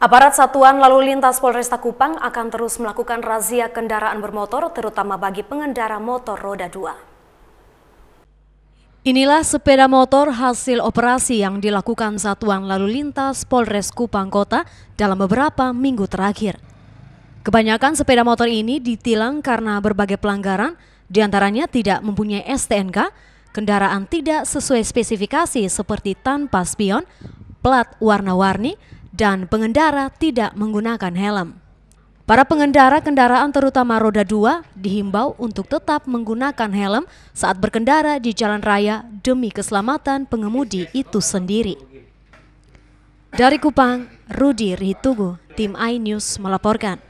Aparat Satuan Lalu Lintas Polresta Kupang akan terus melakukan razia kendaraan bermotor terutama bagi pengendara motor roda 2. Inilah sepeda motor hasil operasi yang dilakukan Satuan Lalu Lintas Polres Kupang Kota dalam beberapa minggu terakhir. Kebanyakan sepeda motor ini ditilang karena berbagai pelanggaran, di antaranya tidak mempunyai STNK, kendaraan tidak sesuai spesifikasi seperti tanpa spion, plat warna-warni, dan pengendara tidak menggunakan helm. Para pengendara kendaraan terutama roda dua dihimbau untuk tetap menggunakan helm saat berkendara di jalan raya demi keselamatan pengemudi itu sendiri. Dari Kupang, Rudi Ritugu, Tim iNews melaporkan.